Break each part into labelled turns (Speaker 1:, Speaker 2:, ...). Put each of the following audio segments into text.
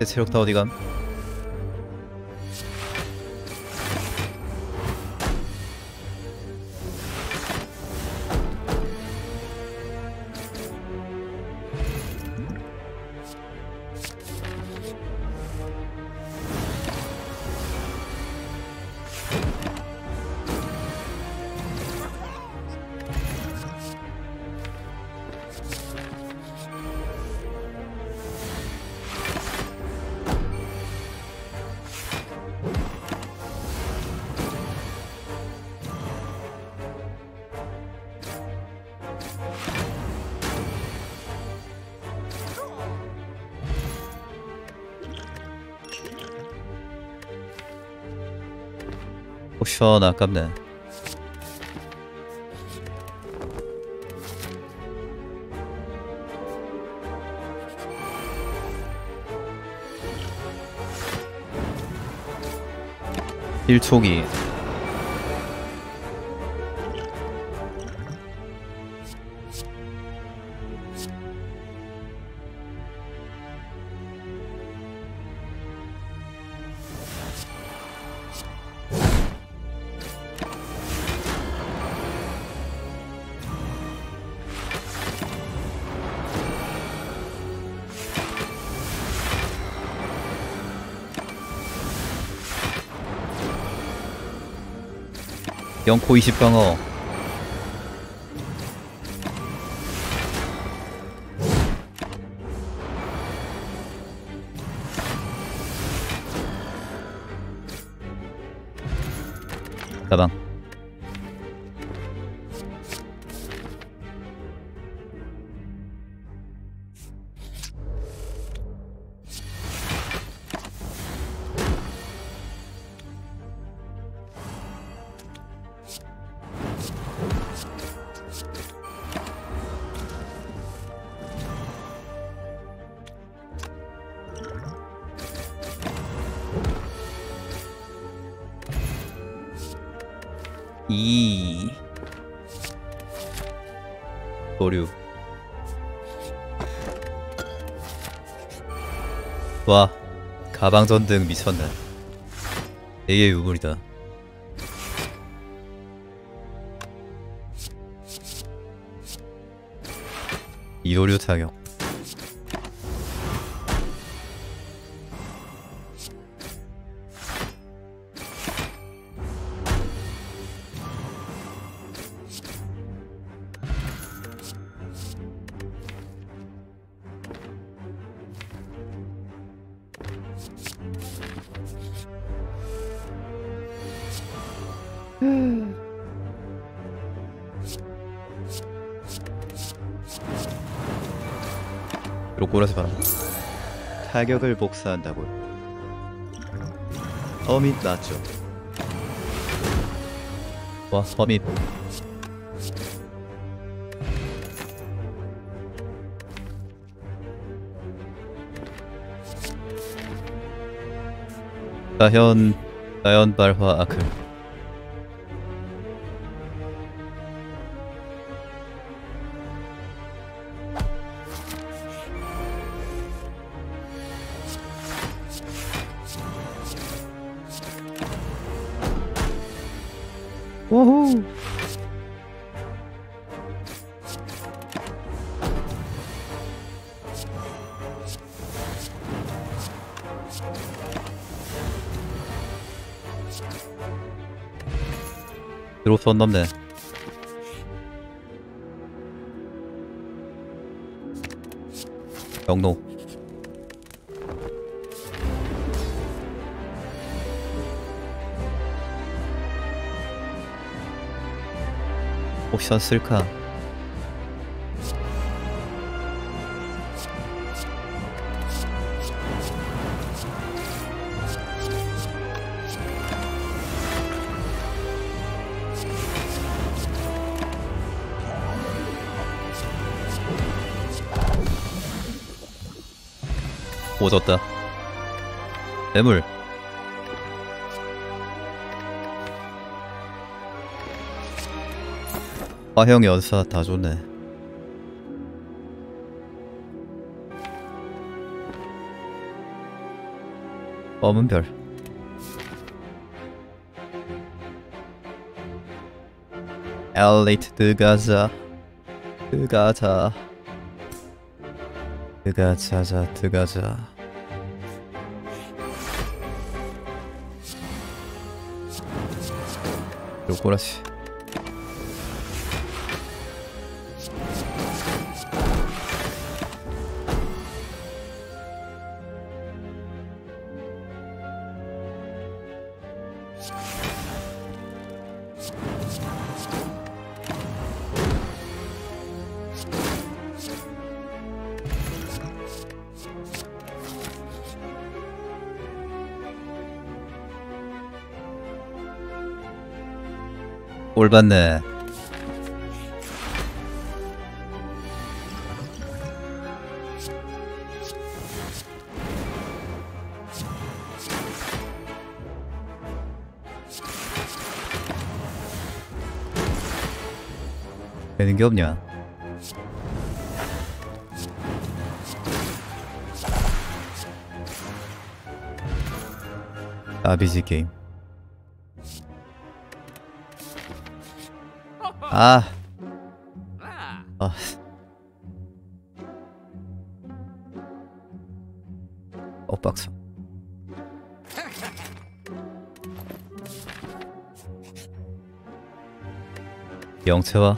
Speaker 1: 내 체력 다 어디감? 포션 아깝네. 일총이 영코 20방어. 가방 가방 전등 미쳤네. 되게 유물이다. 이도류 타격 꼬라지 봐라 타격을 복사한다고요? 허밋 나죠? 와 허밋. 자현 자연 발화 아크 선 넘네 경로 옵션 쓸까? 오졌다. 매물. 화형 연사 다 좋네. 검은 별. 엘리트 들어가자. 들어가자. 들어가자, 들어가자. 요거라시. 올 받네. 되는 게 없냐? 아비지 게임. 아, 아. 어, 빡쳐. 영채와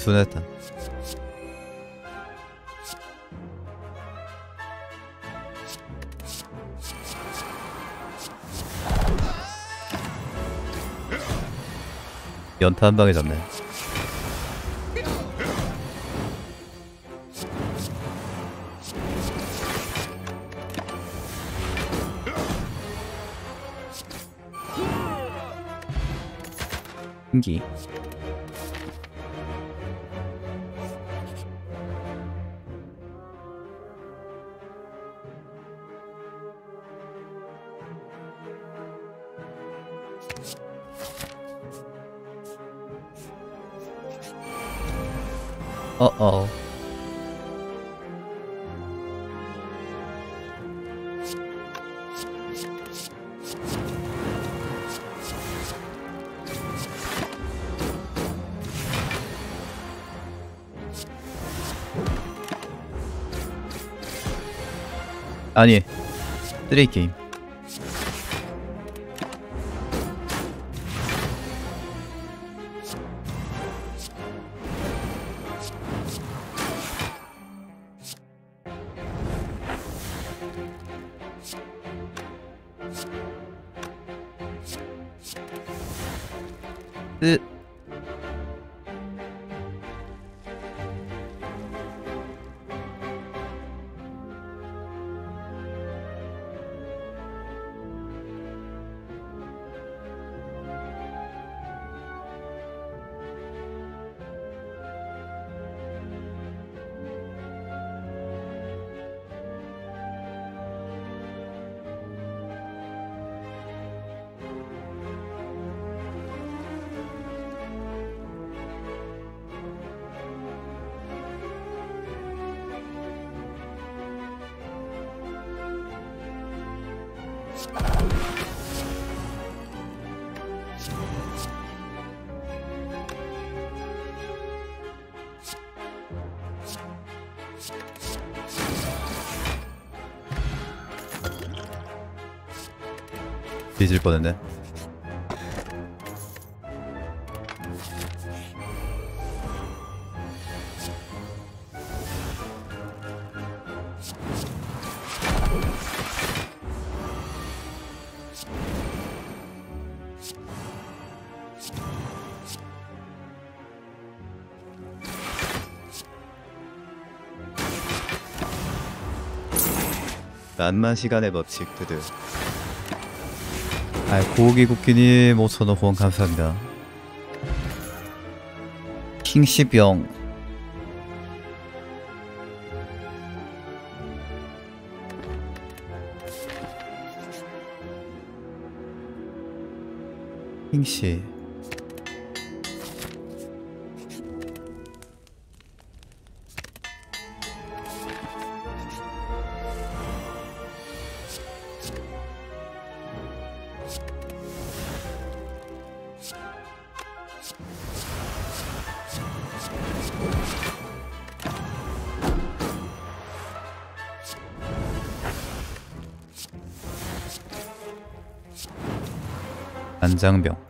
Speaker 1: 아, 스순했다. 연타 한 방에 잡네. 신기. 어어. 아니, 쓰 뒤질 뻔했네. 난만 시간의 법칙 드드. 아 고기 굽기님 5천원 후원 감사합니다. 킹시병 킹시 안장병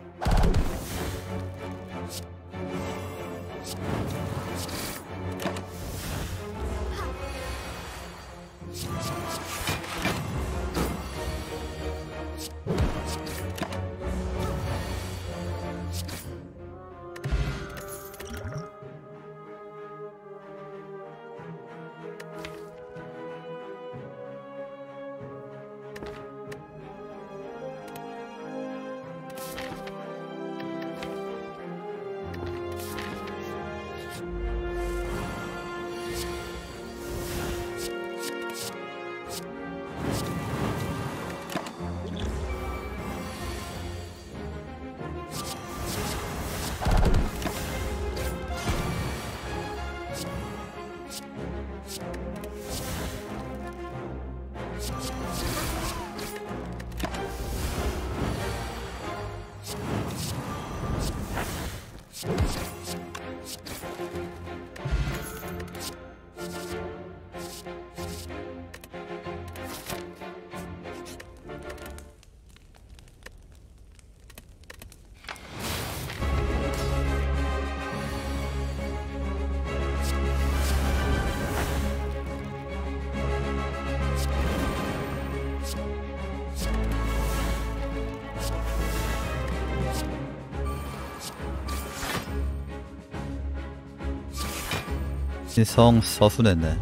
Speaker 1: 성 서순했네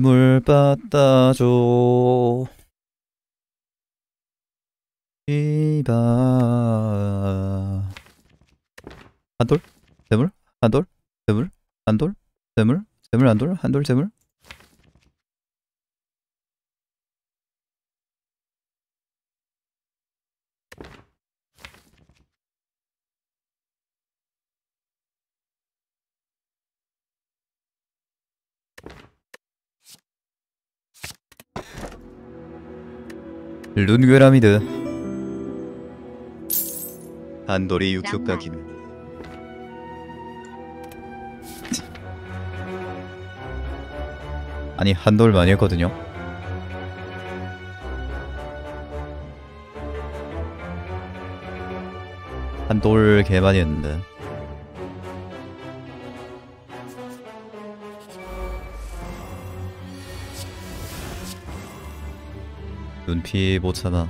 Speaker 1: 물 받다 줘. 이바 한돌? 세물 한돌? 세물 한돌? 세물 세물 한돌? 한돌? 세물 룬괴라미드. 한돌이 유튜브 각이네 아니 한돌 많이 했거든요. 한돌 개 많이 했는데 눈피 못 참아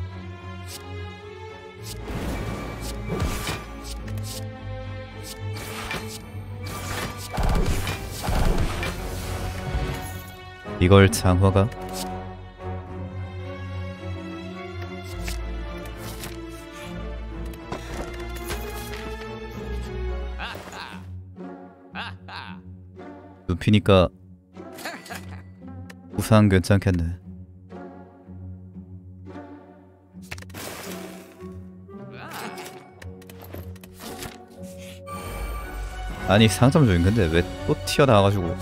Speaker 1: 이걸 장화가 눈피니까 우상 괜찮겠네. 아니 상점 중인 근데 왜 또 튀어나와가지고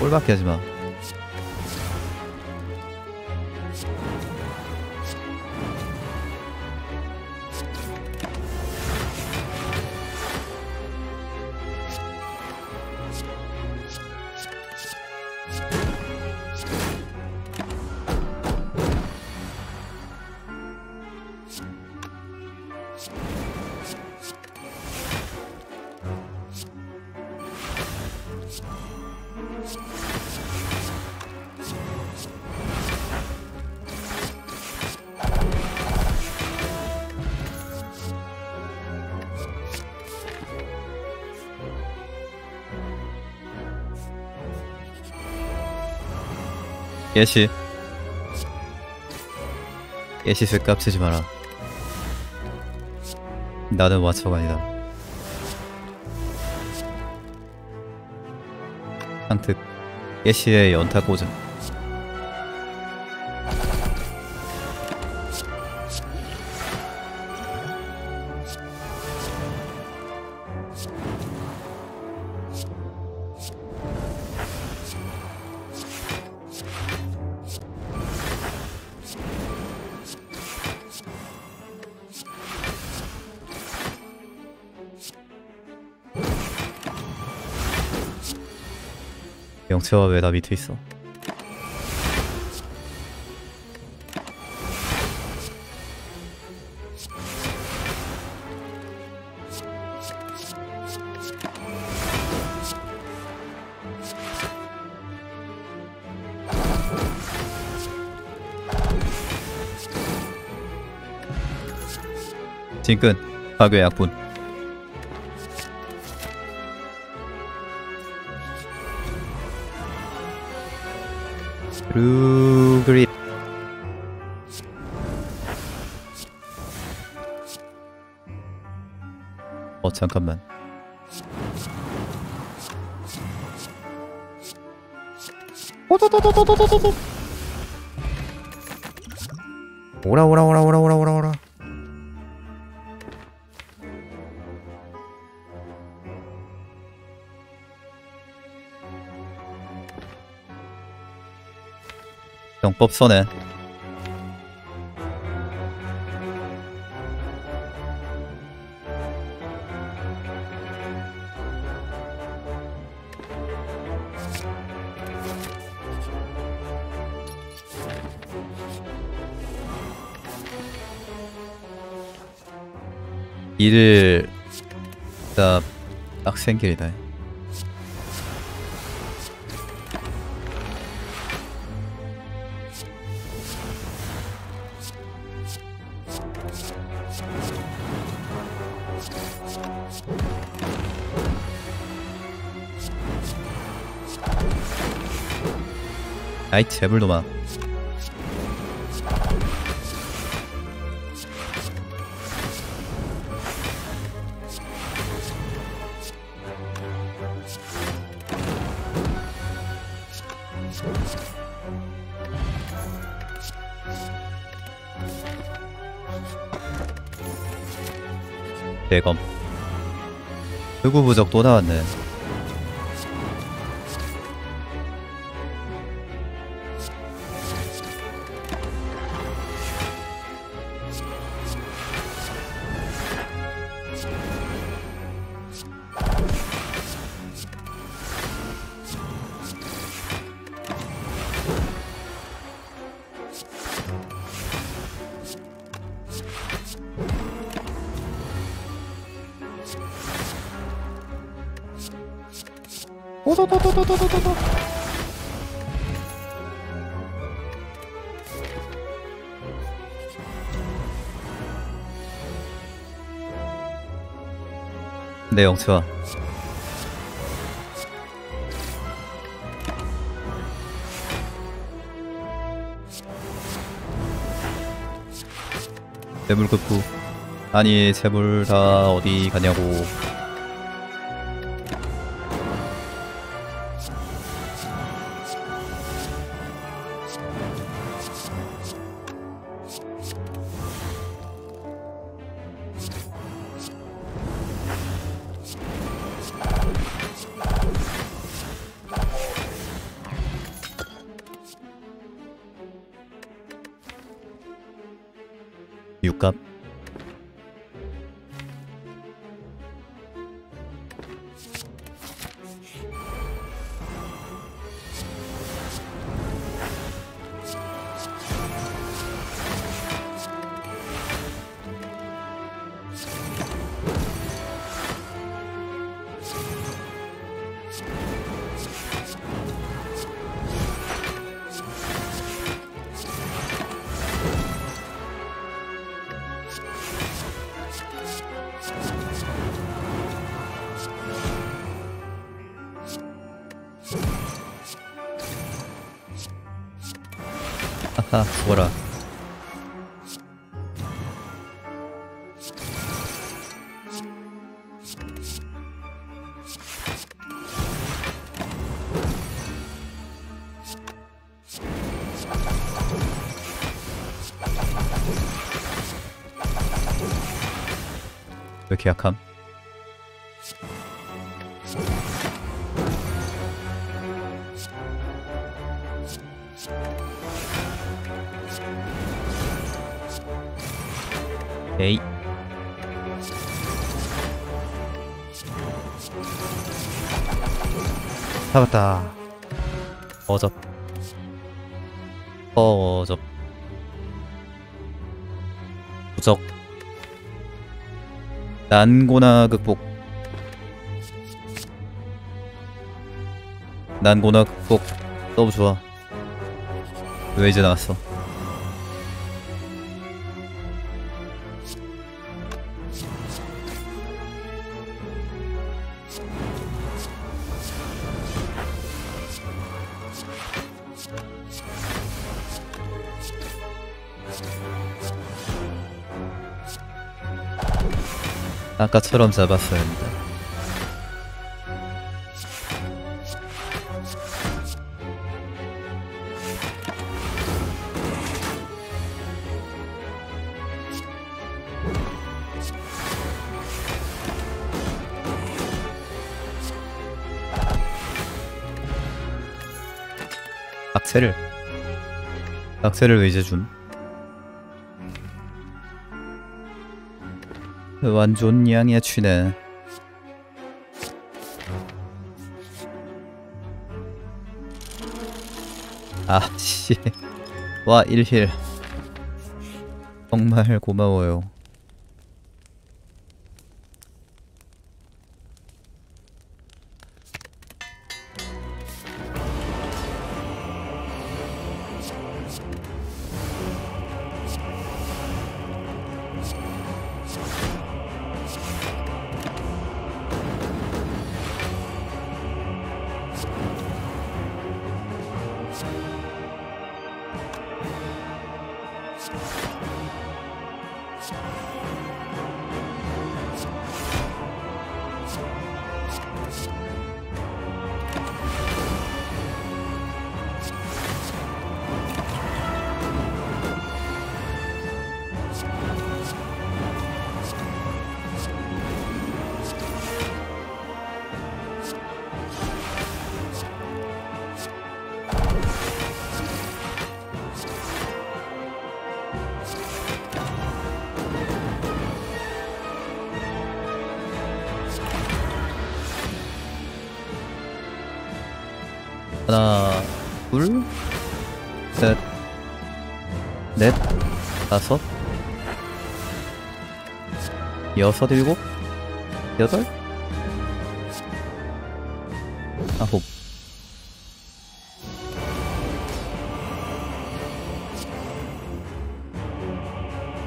Speaker 1: 꼴밖에 하지 마. 예시. 예시스 깝치지 마라. 나는 와처가 아니다. 상특 예시의 연타 꽂음 영채와 왜나 밑에 있어? 진끈 파괴 약분 루 그립 어 잠깐만. 오라 오라 오라 오라 오라 오라 오라 병법 선해 일을 진짜 빡센 길이다 아이 제불 도마 대검. 흑우 부적 또 나왔네 네 영채와 재물 급부 아니 재물 다 어디 가냐고 육갑 이렇게 약함? 에이 잡았다. 어접. 어접 난고나 극복. 난고나 극복. 너무 좋아. 왜 이제 나왔어 아까처럼 잡았어야 했는데 악세를 악세를 왜 이제 준? 완전 양이야 취네 아씨 와 1힐 정말 고마워요 하 둘 셋 넷 다섯 여섯 일곱 여덟 아홉.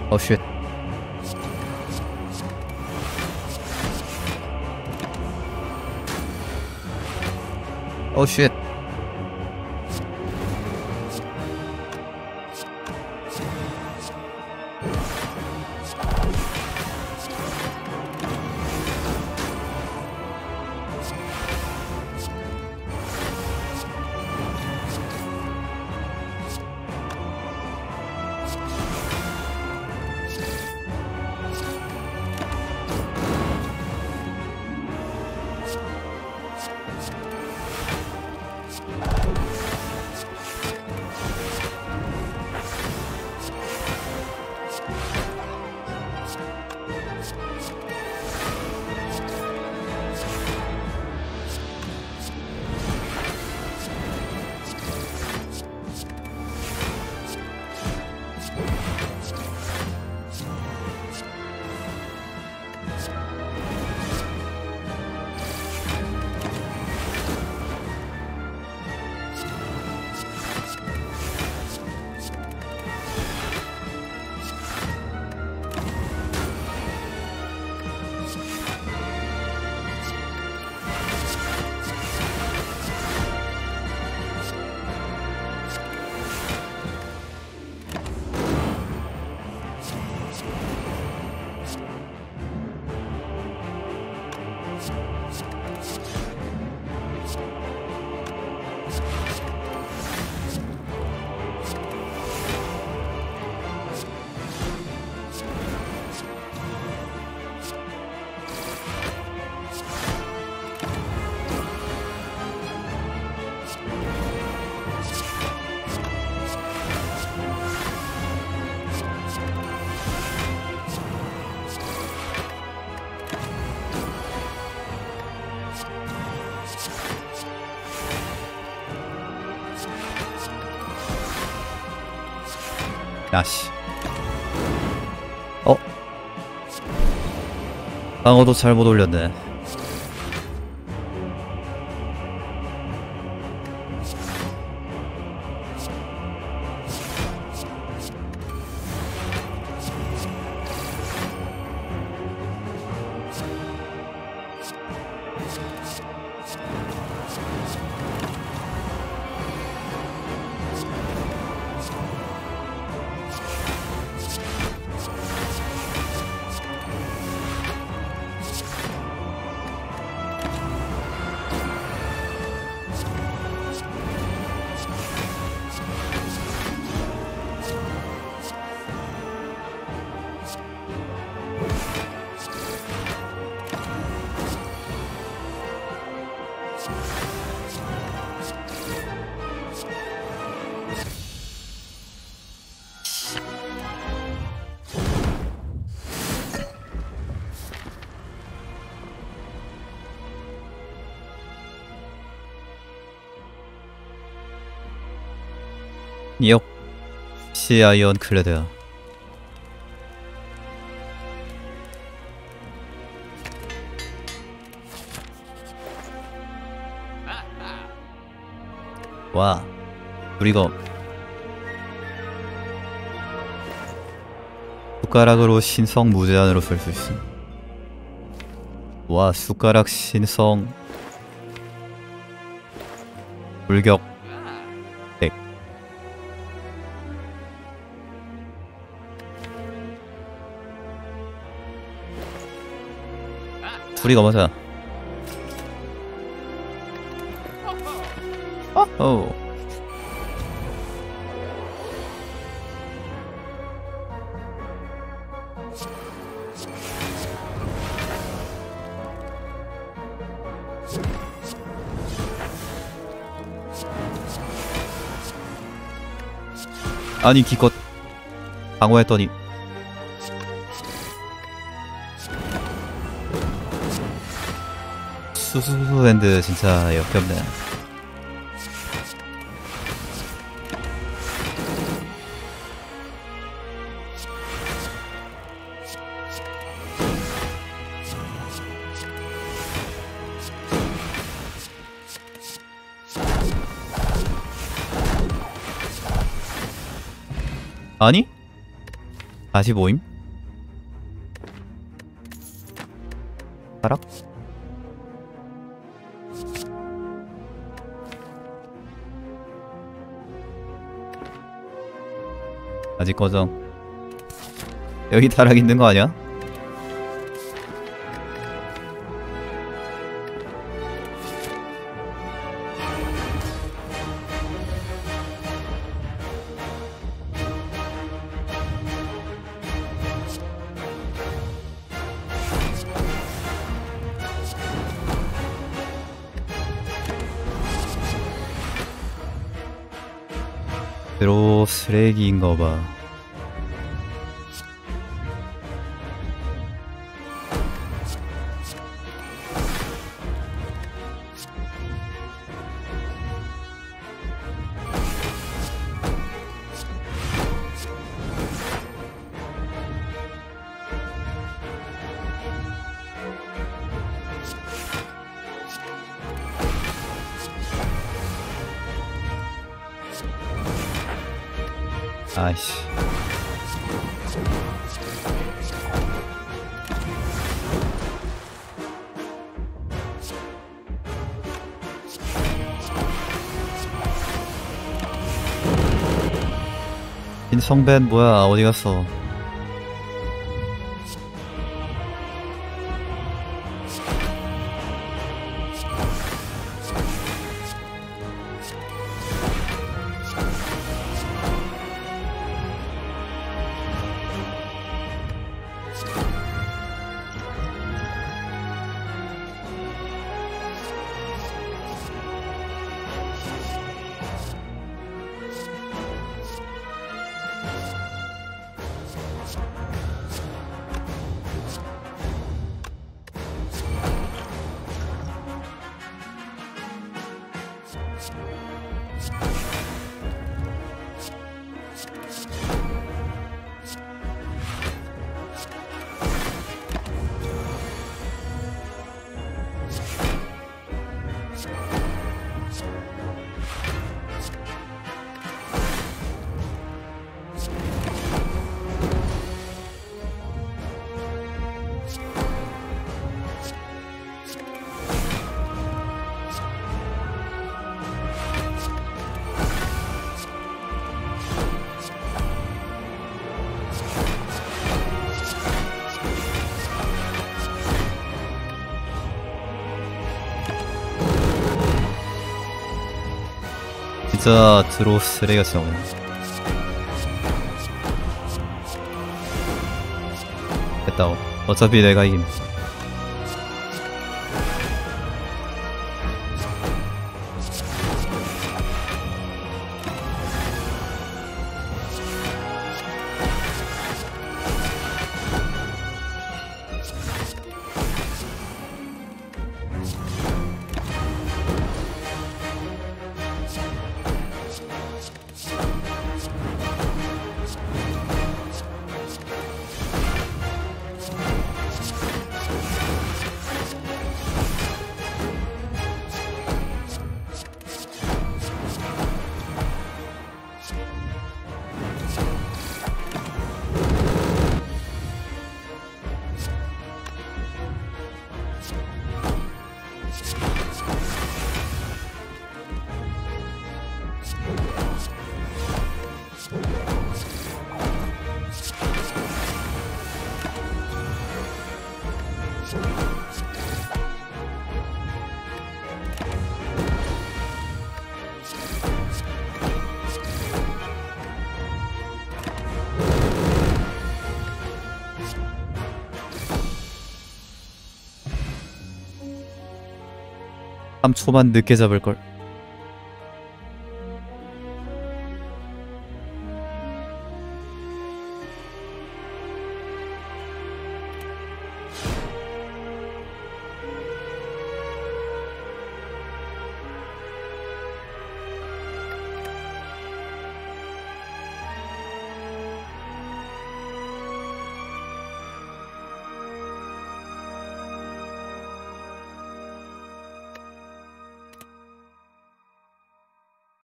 Speaker 1: 어 쉣. 어 쉣 어? 방어도 잘못 올렸네. 역시 아이언 클레드야. 와, 우리가 숟가락으로 신성 무제한으로 쓸 수 있음. 와, 숟가락 신성 불격 둘이가 맞아. 어허. 아니 기껏 방어했더니 수수랜드 진짜 역겹네. 아니? 다시 모임? 아직 거정 여기 타락 있는 거 아니야? 대로 쓰레기인가 봐. 성벤 뭐야 어디 갔어? 진짜 드로우 쓰레기같이 나오네 됐다 어. 어차피 내가 이긴 초만 늦게 잡을걸